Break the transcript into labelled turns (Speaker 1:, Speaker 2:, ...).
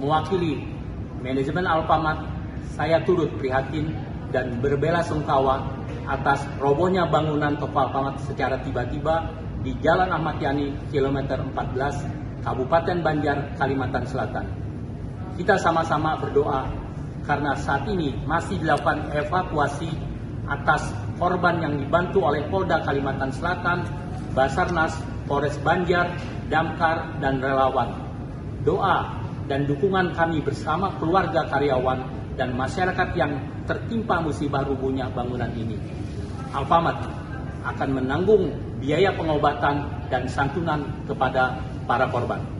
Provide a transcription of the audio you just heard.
Speaker 1: mewakili manajemen Alfamart, saya turut prihatin dan berbela sungkawa atas robohnya bangunan toko Alfamart secara tiba-tiba di Jalan Ahmad Yani, kilometer 14, Kabupaten Banjar, Kalimantan Selatan. Kita sama-sama berdoa karena saat ini masih dilakukan evakuasi atas korban yang dibantu oleh Polda Kalimantan Selatan, Basarnas, Polres Banjar, Damkar, dan relawan. Doa dan dukungan kami bersama keluarga karyawan dan masyarakat yang tertimpa musibah rubuhnya bangunan ini. Alfamart akan menanggung biaya pengobatan dan santunan kepada para korban.